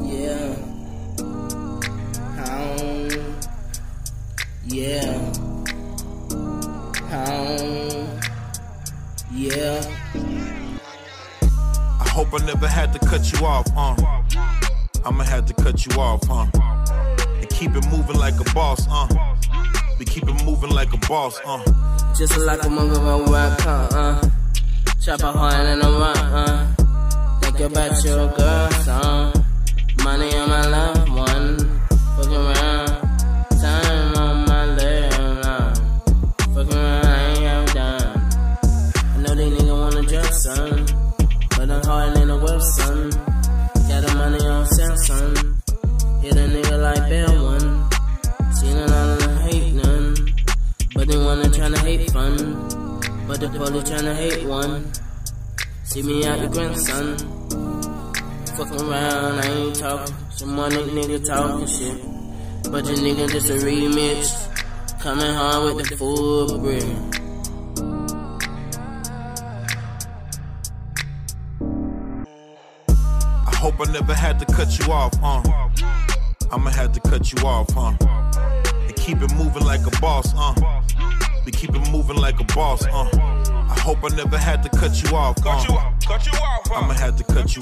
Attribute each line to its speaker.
Speaker 1: Yeah. Home. Yeah. Home. Yeah.
Speaker 2: I hope I never had to cut you off, huh? I'ma have to cut you off, huh? And keep it moving like a boss, huh? We keep it moving like a boss, huh?
Speaker 1: Just like a mother when I come, huh? Chop a heart and a run, huh? Think about your girl. Son. But I'm hard in the web, son. Got the money on sale. Samsung. Hit a nigga like Bell one. Seen a lot of hate none. But they wanna tryna hate fun. But the police tryna hate one. See me out your grandson. Fucking around, I ain't talking. Some nigga, nigga talking shit. But your nigga just a remix. Coming hard with the full brick.
Speaker 2: Hope I never had to cut you off, uh. I'ma have to cut you off, huh? And keep it moving like a boss, uh. We keep it moving like a boss, uh. I hope I never had to cut you off, uh.
Speaker 3: Cut you off, cut you off, huh?
Speaker 2: I'ma have to cut you